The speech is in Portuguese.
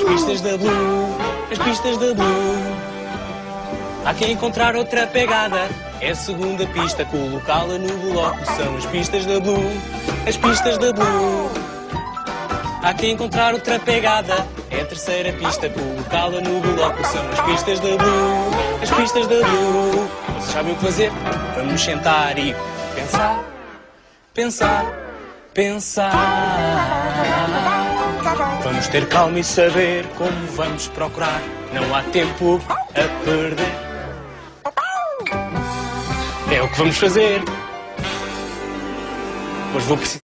As pistas da Blue, as pistas da Blue. Há quem encontrar outra pegada. É a segunda pista, colocá-la no bloco. São as pistas da Blue, as pistas da Blue. Há quem encontrar outra pegada. É a terceira pista, colocá-la no bloco. São as pistas da Blue, as pistas da Blue. Vocês sabem o que fazer? Vamos sentar e pensar, pensar, pensar. Vamos ter calma e saber como vamos procurar. Não há tempo a perder. É o que vamos fazer. Pois vou precisar.